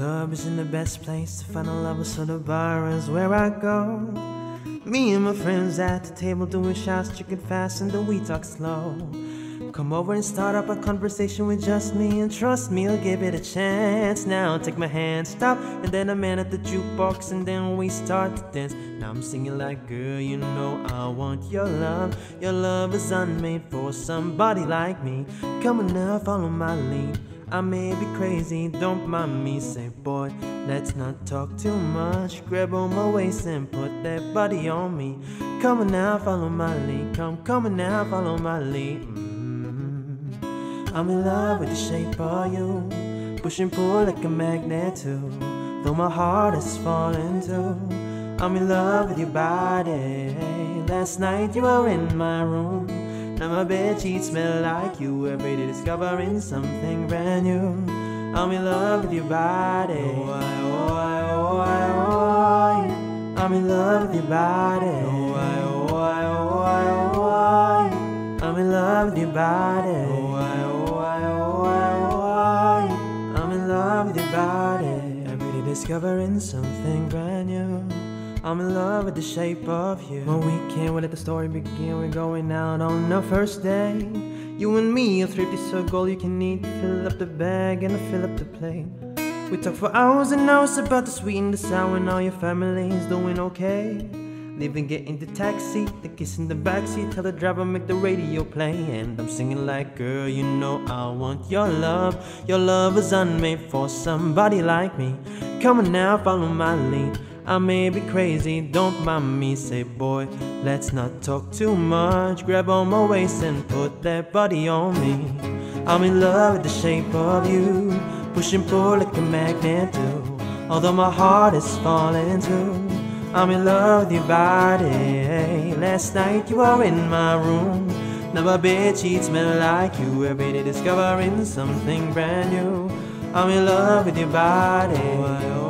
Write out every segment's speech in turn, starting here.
club isn't the best place to find a lover, so the bar is where I go. Me and my friends at the table doing shots, chicken fast, and then we talk slow. Come over and start up a conversation with just me, and trust me, I'll give it a chance. Now take my hand, stop, and then a man at the jukebox, and then we start to dance. Now I'm singing like, girl, you know I want your love. Your love is unmade for somebody like me. Come on now, follow my lead. I may be crazy, don't mind me. Say, boy, let's not talk too much. Grab on my waist and put that body on me. Come on now, follow my lead. Come, come on now, follow my lead. Mm. I'm in love with the shape of you. Push and pull like a magnet too. Though my heart is falling too. I'm in love with your body. Last night you were in my room. Now my bed sheets smell like you. Every day discovering something brand new. I'm in love with your body. Oh, I, oh, I, oh, I, oh, I. I'm in love with your body. Oh, I, oh, I, oh, I, oh, I. I'm in love with your body. Oh, I, oh, I, oh, I, oh, I. I'm in love with your body. Every day discovering something brand new. I'm in love with the shape of you. One weekend, we let the story begin. We're going out on our first day. You and me, a thrifty circle you can eat. Fill up the bag and fill up the plate. We talk for hours and hours about the sweet and the sour, and all your family is doing okay. Leaving, get in the taxi, the kiss in the backseat, tell the driver make the radio play, and I'm singing like, girl, you know I want your love. Your love is unmade for somebody like me. Come on now, follow my lead. I may be crazy, don't mind me. Say, boy, let's not talk too much. Grab on my waist and put that body on me. I'm in love with the shape of you. Push and pull like a magnet do. Although my heart is falling too. I'm in love with your body. Last night you were in my room. Now my bed sheets smell like you. Every day discovering something brand new. I'm in love with your body.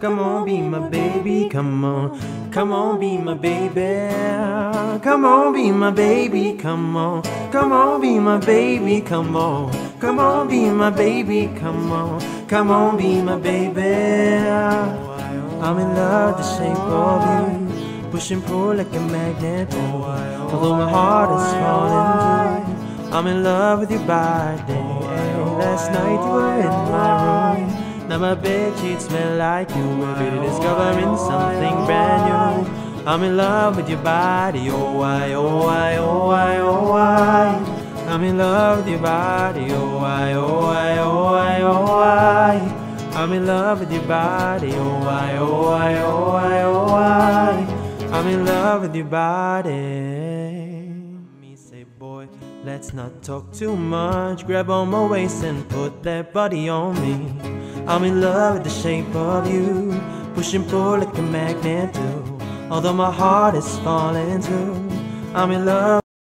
come on, be my baby. Come on, come on, be my baby. Come on, be my baby. Come on, come on, be my baby. Come on, come on, be my baby. Come on, come on, be my baby. I'm in love the shape of you. Push and pull like a magnet. Although my heart is falling. I'm in love with you your body. Last night you were in my room. Now my bed sheets smell like you. Every day discovering something brand new. I'm in love with your body. Oh I, oh I, oh I, oh I. I'm in love with your body. Oh I, oh I, oh I, oh I. I'm in love with your body. Oh I, oh I, oh I, oh I. I'm in love with your body. Me say, boy, let's not talk too much. Grab on my waist and put that body on me. I'm in love with the shape of you. Push and pull like a magnet do. Although my heart is falling too. I'm in love.